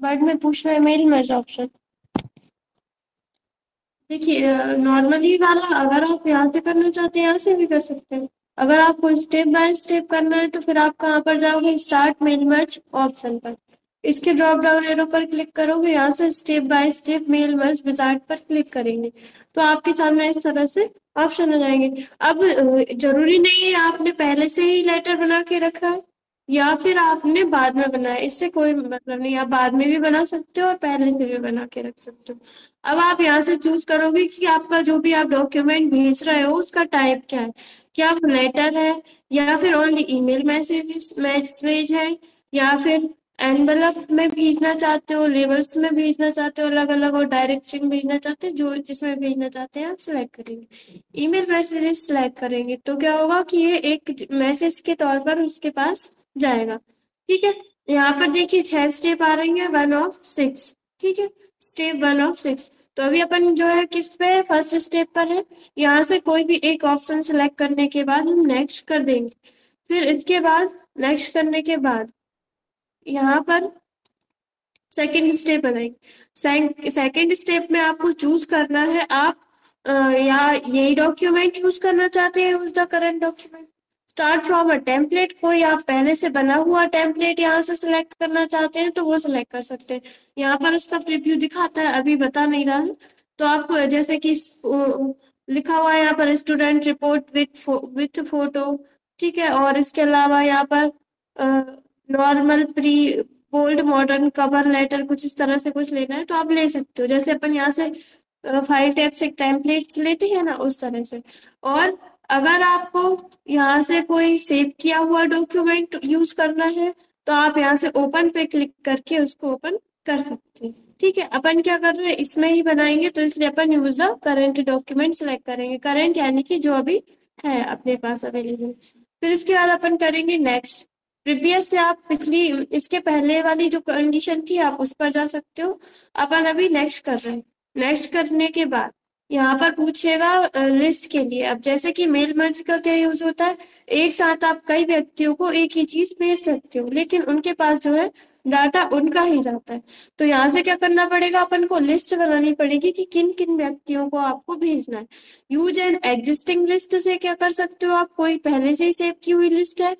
Word में पूछना है मेल मर्ज, ऑप्शन। देखिए नॉर्मली वाला, अगर आप यहाँ से करना चाहते हैं, यहाँ से भी कर सकते हैं। अगर आपको स्टेप बाय स्टेप करना है तो फिर आप कहाँ पर जाओगे? स्टार्ट मेल मर्ज ऑप्शन पर। इसके ड्रॉप डाउन एरो पर क्लिक करोगे, यहाँ से step by step mail merge wizard पर क्लिक करेंगे। तो आपके सामने इस तरह से ऑप्शन आ जाएँगे। अब ज़रूरी नहीं है, आपने पहले से ही लेटर बना के रखा है। या फिर आपने बाद में बनाया, इससे कोई मतलब नहीं, आप बाद में भी बना सकते हो और पहले से भी बना के रख सकते हो। अब आप यहाँ से चूज़ करोगे कि आपका जो भी आप डॉक्यूमेंट भेज रहे हो, उसका टाइप क्या है? क्या वो लेटर है, या फिर ओनली ईमेल मैसेज मैसेज है, या फिर एनवलप में भेजना चाहते हो लेबल्स में भेजना चाहते हो अलग अलग और डायरेक्शन भेजना चाहते हो, जो जिसमें भेजना चाहते हैं, आप सिलेक्ट करेंगे। ईमेल मैसेज सिलेक्ट करेंगे। तो क्या होगा कि ये एक मैसेज के तौर पर उसके पास जाएगा। ठीक है? यहाँ पर देखिए छह स्टेप आ रही है वन ऑफ़ सिक्स ठीक है? स्टेप वन ऑफ़ सिक्स तो अभी अपन जो है किस पे फ़र्स्ट स्टेप पर है। यहाँ से कोई भी एक ऑप्शन सिलेक्ट करने के बाद हम नेक्स्ट कर देंगे। फिर इसके बाद नेक्स्ट करने के बाद यहाँ पर सेकेंड स्टेप बनाएँगे सेकेंड स्टेप में आपको चूज़ करना है। आप आ, या यही डॉक्यूमेंट यूज़ करना चाहते हैं? उस the current document start from a template कोई आप पहले से बना हुआ टेम्पलेट यहाँ से सिलेक्ट करना चाहते हैं तो वो सिलेक्ट कर सकते हैं। यहाँ पर उसका प्रिव्यू दिखाता है, अभी बता नहीं रहा है। तो आप जैसे कि लिखा हुआ है यहाँ पर student report with with photo ठीक है? और इसके अलावा यहाँ पर normal pre bold modern cover letter कुछ इस तरह से कुछ लेना है तो आप ले सकते हो। जैसे अपन यहाँ से फ़ाइल टाइप से टेम्पलेट्स लेते हैं ना, उस तरह से। और अगर आपको यहाँ से कोई सेव किया हुआ डॉक्यूमेंट यूज़ करना है तो आप यहाँ से ओपन पे क्लिक करके उसको ओपन कर सकते हैं। ठीक है, अपन क्या कर रहे हैं? इसमें ही बनाएँगे तो इसलिए अपन use the current document select करेंगे। करेंट यानी कि जो अभी है अपने पास अवेलेबल फिर इसके बाद अपन करेंगे नेक्स्ट प्रीवियस से आप पिछली, इसके पहले वाली जो कंडीशन थी, आप उस पर जा सकते हो। अपन अभी नेक्स्ट कर रहे हैं। नेक्स्ट करने के बाद यहाँ पर पूछेगा लिस्ट के लिए। अब जैसे कि मेल मर्ज का क्या यूज़ होता है? एक साथ आप कई व्यक्तियों को एक ही चीज़ भेज सकते हो, लेकिन उनके पास जो है डाटा उनका ही जाता है। तो यहाँ से क्या करना पड़ेगा? अपन को लिस्ट बनानी पड़ेगी कि किन किन व्यक्तियों को आपको भेजना है। यूज़ एंड एग्जिस्टिंग लिस्ट से क्या कर सकते हो आप? कोई पहले से ही सेव की हुई लिस्ट है।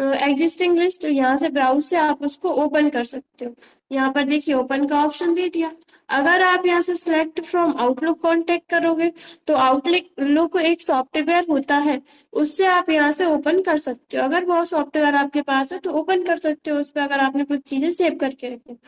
एग्जिस्टिंग लिस्ट यहाँ से ब्राउज से आप उसको ओपन कर सकते हो। यहाँ पर देखिए ओपन का ऑप्शन दे दिया। अगर आप यहाँ से सिलेक्ट फ्रॉम आउटलुक कॉन्टेक्ट करोगे तो आउटलुक एक सॉफ्टवेयर होता है। उससे आप यहाँ से ओपन कर सकते हो। अगर वो सॉफ्टवेयर आपके पास है तो ओपन कर सकते हो। उस पर अगर आपने कुछ चीज़ें सेव करके रखी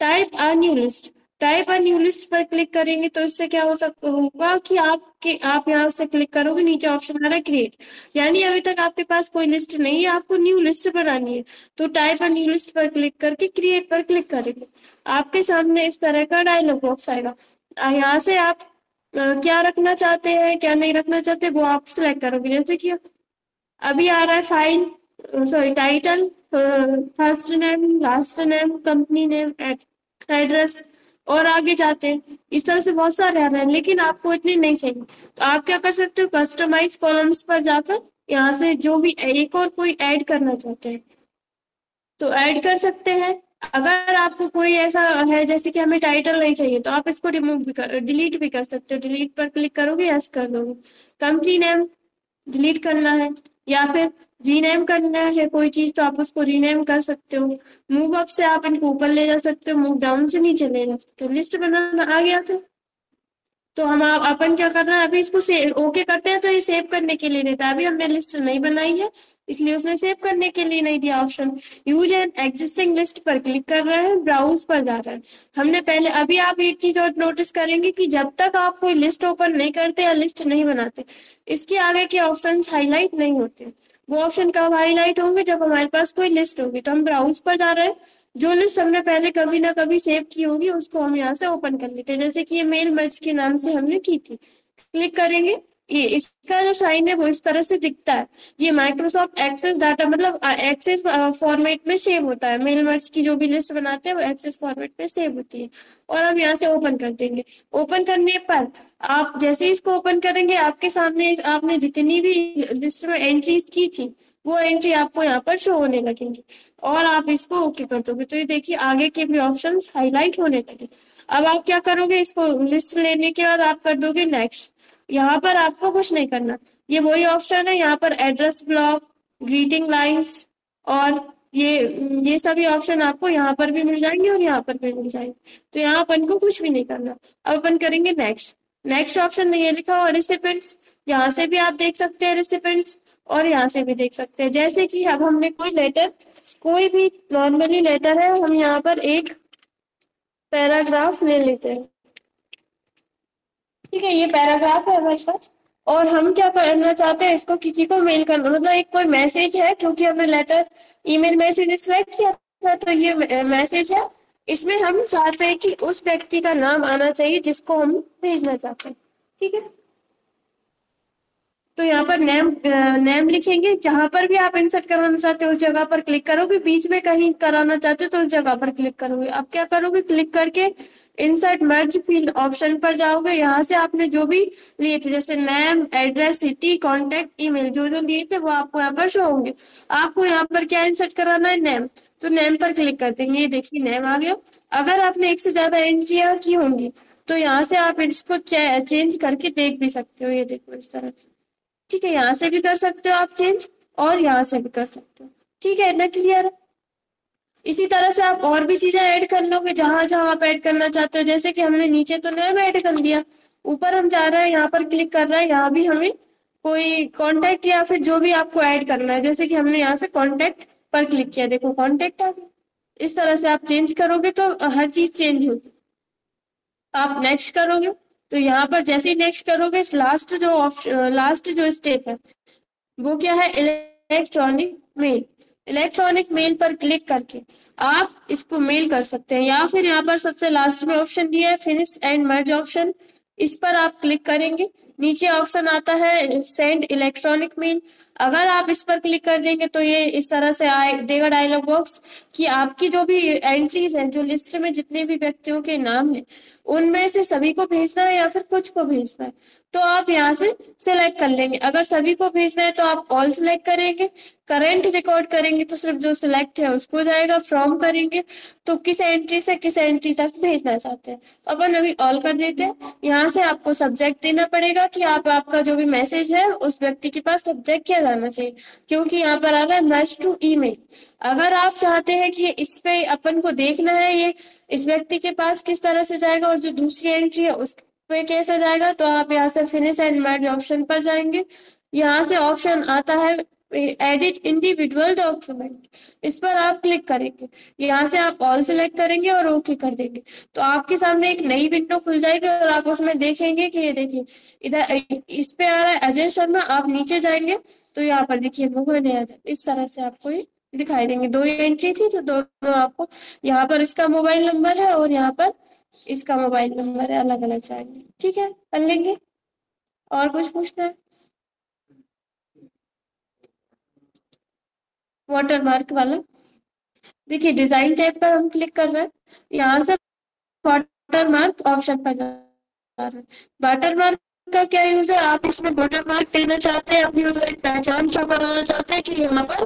type a new list type a new list पर क्लिक करेंगे तो इससे क्या हो सकता होगा कि आपके, आप यहाँ से क्लिक करोगे, नीचे ऑप्शन आ रहा है क्रिएट यानी अभी तक आपके पास कोई लिस्ट नहीं है, आपको न्यू लिस्ट बनानी है. तो टाइप अ न्यू लिस्ट पर क्लिक करके क्रिएट पर क्लिक करेंगे. आपके सामने इस तरह का डायलॉग बॉक्स आएगा. यहाँ से आप क्या रखना चाहते हैं, क्या नहीं रखना चाहते, वो आप सिलेक्ट करोगे. जैसे कि अभी आ रहा है file sorry title first name last name company name address और आगे जाते हैं। इस तरह से बहुत सारे आ रहे हैं, लेकिन आपको इतने नहीं चाहिए। तो आप क्या कर सकते हो? कस्टमाइज कॉलम्स पर जाकर यहाँ से जो भी एक और कोई ऐड करना चाहते हैं तो ऐड कर सकते हैं। अगर आपको कोई ऐसा है, जैसे कि हमें टाइटल नहीं चाहिए तो आप इसको रिमूव भी कर डिलीट भी कर सकते हो। डिलीट पर क्लिक करोगे यस कर दोगे। कंपनी नेम डिलीट करना है, या फिर रीनेम करना है, कोई चीज़ तो आप उसको रीनेम कर सकते हो। मूव अप से आप इनको ऊपर ले जा सकते हो मूव डाउन से नीचे ले जा सकते हो। लिस्ट बनाना आ गया था। तो हम अपन क्या कर रहे हैं, अभी इसको ओके करते हैं तो ये सेव करने के लिए देता है। अभी हमने लिस्ट नहीं बनाई है, इसलिए उसने सेव करने के लिए नहीं दिया option use and existing list पर क्लिक कर रहे हैं ब्राउज पर जा रहे हैं। हमने पहले, अभी आप एक चीज़ और नोटिस करेंगे कि जब तक आप कोई लिस्ट ओपन नहीं करते या लिस्ट नहीं बनाते, इसके आगे के ऑप्शन हाईलाइट नहीं होते। वो ऑप्शन कब हाईलाइट होंगे? जब हमारे पास कोई लिस्ट होगी। तो हम ब्राउज पर जा रहे हैं। जो लिस्ट हमने पहले कभी ना कभी सेव की होगी, उसको हम यहाँ से ओपन कर लेते हैं। जैसे कि ये मेल मर्ज के नाम से हमने की थी। क्लिक करेंगे। ये इसका जो साइन है वो इस तरह से दिखता है। ये माइक्रोसॉफ्ट एक्सेस डाटा मतलब एक्सेस फॉर्मेट में सेव होता है। मेल मर्ज की जो भी लिस्ट बनाते हैं, वो एक्सेस फॉर्मेट में सेव होती है। और हम यहाँ से ओपन कर देंगे। ओपन करने पर आप जैसे इसको ओपन करेंगे, आपके सामने, आपने जितनी भी लिस्ट में एंट्रीज की थी, वो एंट्री आपको यहाँ पर शो होने लगेंगी। और आप इसको ओके कर दोगे। तो ये देखिए, आगे के भी ऑप्शन हाईलाइट होने लगे। अब आप क्या करोगे? इसको लिस्ट लेने के बाद आप कर दोगे नेक्स्ट यहाँ पर आपको कुछ नहीं करना। ये वही ऑप्शन है, यहाँ पर एड्रेस ब्लॉक ग्रीटिंग लाइन्स और ये ये सभी ऑप्शन आपको यहाँ पर भी मिल जाएँगे और यहाँ पर भी मिल जाएँगे। तो यहाँ अपन को कुछ भी नहीं करना। अब अपन करेंगे नेक्स्ट नेक्स्ट ऑप्शन में ये लिखा हुआ रेसिपेंट्स यहाँ से भी आप देख सकते हैं रेसिपेंट्स और यहाँ से भी देख सकते हैं। जैसे कि अब हमने कोई लेटर कोई भी नॉर्मली लेटर है, हम यहाँ पर एक पैराग्राफ ले लेते हैं। ठीक है, ये पैराग्राफ है हमारे पास। और हम क्या करना चाहते हैं, इसको किसी को मेल करना मतलब एक कोई मैसेज है, क्योंकि हमने लेटर ईमेल मैसेज सिलेक्ट किया था तो ये मैसेज है। इसमें हम चाहते हैं कि उस व्यक्ति का नाम आना चाहिए जिसको हम भेजना चाहते हैं। ठीक है? तो यहाँ पर नेम नेम लिखेंगे जहाँ पर भी आप इंसर्ट कराना चाहते हो उस जगह पर क्लिक करोगे बीच में कहीं कराना चाहते हो तो उस जगह पर क्लिक करोगे। अब क्या करोगे क्लिक करके इंसर्ट मर्ज फ़ील्ड ऑप्शन पर जाओगे। यहाँ से आपने जो भी लिए थे जैसे name address city contact email जो जो लिए थे वो आपको यहाँ पर शो होंगे। आपको यहाँ पर क्या इंसर्ट कराना है नेम तो नेम पर क्लिक करते हैं ये देखिए नेम आ गया। अगर आपने एक से ज़्यादा एंट्रिया की होंगी? तो यहाँ से आप इसको चेंज करके देख भी सकते हो। ये देखो इस तरह से। ठीक है, यहाँ से भी कर सकते हो आप चेंज और यहाँ से भी कर सकते हो। ठीक है, इतना क्लियर है? इसी तरह से आप और भी चीज़ें ऐड कर लोगे, जहाँ जहाँ आप ऐड करना चाहते हो, जैसे कि हमने नीचे तो नेम ऐड कर दिया। ऊपर हम जा रहे हैं, यहाँ पर क्लिक कर रहे हैं, यहाँ भी हमें कोई कॉन्टेक्ट या फिर जो भी आपको ऐड करना है, जैसे कि हमने यहाँ से कॉन्टेक्ट पर क्लिक किया। देखो कॉन्टेक्ट आ गया इस तरह से आप चेंज करोगे तो हर चीज़ चेंज होगी। आप नेक्स्ट करोगे। तो यहाँ पर जैसे ही नेक्स्ट करोगे लास्ट जो ऑप्शन लास्ट जो स्टेप है, वो क्या है? इलेक्ट्रॉनिक मेल इलेक्ट्रॉनिक मेल पर क्लिक करके आप इसको मेल कर सकते हैं। या फिर यहाँ पर सबसे लास्ट में ऑप्शन दिया है फिनिश एंड मर्ज ऑप्शन इस पर आप क्लिक करेंगे। नीचे ऑप्शन आता है सेंड इलेक्ट्रॉनिक मेल अगर आप इस पर क्लिक कर देंगे तो ये इस तरह से आए, देगा डायलॉग बॉक्स कि आपकी जो भी एंट्रीज हैं, जो लिस्ट में जितने भी व्यक्तियों के नाम हैं, उनमें से सभी को भेजना है या फिर कुछ को भेजना है? तो आप यहाँ से सिलेक्ट कर लेंगे। अगर सभी को भेजना है तो आप ऑल सिलेक्ट करेंगे। करेंट रिकॉर्ड करेंगे तो सिर्फ़ जो सिलेक्ट है उसको जाएगा फ्रॉम करेंगे। तो किस एंट्री से किस एंट्री तक भेजना चाहते हैं? तो अपन अभी ऑल कर देते हैं। यहाँ से आपको सब्जेक्ट देना पड़ेगा। कि आप, आपका जो भी मैसेज है, उस व्यक्ति के पास सब्जेक्ट किया जाना चाहिए। क्योंकि यहाँ पर आ रहा है मैच टू ईमेल अगर आप चाहते हैं कि इस पे अपन को देखना है ये, इस व्यक्ति के पास किस तरह से जाएगा और जो दूसरी एंट्री है, उस पे कैसा जाएगा तो आप यहाँ से फिनिश एंड मैच ऑप्शन पर जाएँगे। यहाँ से ऑप्शन आता है एडिट इंडिविजुअल डॉक्यूमेंट इस पर आप क्लिक करेंगे। यहाँ से आप ऑल सिलेक्ट करेंगे और ओके कर देंगे। तो आपके सामने एक नई विंडो खुल जाएगी और आप उसमें देखेंगे कि ये देखिए, इधर इस पे आ रहा है अजय शर्मा, आप नीचे जाएँगे तो यहाँ पर देखिए अजय इस तरह से आपको ये दिखाई देंगे। दो एंट्री थी तो दोनों आपको, यहाँ पर इसका मोबाइल नंबर है और यहाँ पर इसका मोबाइल नंबर है अलग अलग जाएँगे। ठीक है? कर लेंगे? और कुछ पूछना है? वाटर मार्क वाला। देखिए डिज़ाइन टाइप पर हम क्लिक कर रहे हैं। यहाँ से वाटर मार्क ऑप्शन पर जा रहा है। वाटर मार्क का क्या यूज़ है? आप इसमें वाटर मार्क देना चाहते हैं अपनी मतलब एक पहचान शो कराना चाहते हैं कि यहाँ पर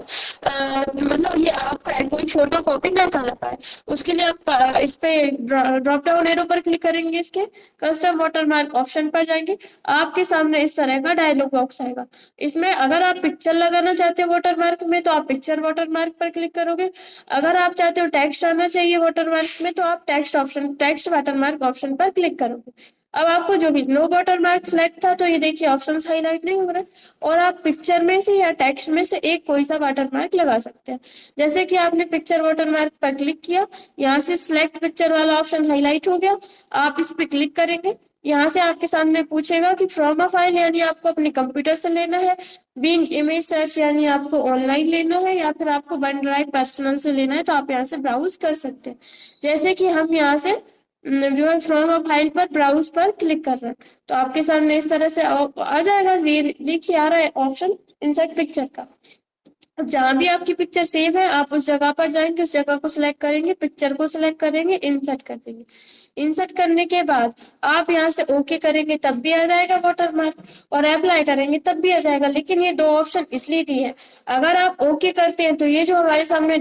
आ, मतलब ये आपका कोई फ़ोटो कॉपी ना कर पाए। उसके लिए आप इस पे ड्रॉप डाउन एरो पर क्लिक करेंगे इसके। कस्टम वाटर मार्क ऑप्शन पर जाएँगे। आपके सामने इस तरह का डायलॉग बॉक्स आएगा। इसमें अगर आप पिक्चर लगाना चाहते हो वाटर मार्क में तो आप पिक्चर वाटर मार्क पर क्लिक करोगे। अगर आप चाहते हो टेक्स्ट आना चाहिए वाटर मार्क में तो आप text option text watermark option पर क्लिक करोगे। अब आपको जो भी नो वाटर मार्क सिलेक्ट था तो ये देखिए ऑप्शन हाईलाइट नहीं हो रहा। और आप पिक्चर में से या टेक्स्ट में से एक कोई सा वाटर मार्क लगा सकते हैं। जैसे कि आपने पिक्चर वाटर मार्क पर क्लिक किया, यहाँ से सिलेक्ट पिक्चर वाला ऑप्शन हाईलाइट हो गया। आप इस पे क्लिक करेंगे, यहाँ से आपके सामने पूछेगा कि फ्रॉम अ फ़ाइल यानी आपको अपने कंप्यूटर से लेना है बींग इमेज सर्च यानी आपको ऑनलाइन लेना है, या फिर आपको वन ड्राइव पर्सनल से लेना है तो आप यहाँ से ब्राउज कर सकते हैं। जैसे कि हम यहाँ से है फ्रॉम अ फ़ाइल पर ब्राउज पर क्लिक कर रहे हैं। तो आपके सामने इस तरह से आ जाएगा। देखिए, आ रहा है ऑप्शन इंसर्ट पिक्चर का। जहाँ भी आपकी पिक्चर सेव है, आप उस जगह पर जाएँगे, उस जगह को सिलेक्ट करेंगे पिक्चर को सिलेक्ट करेंगे इंसर्ट कर देंगे। इंसर्ट करने के बाद आप यहाँ से ओके करेंगे, तब भी आ जाएगा वाटर मार्क और अप्लाई करेंगे, तब भी आ जाएगा। लेकिन ये दो ऑप्शन इसलिए दिए है। अगर आप ओके करते हैं तो ये जो हमारे सामने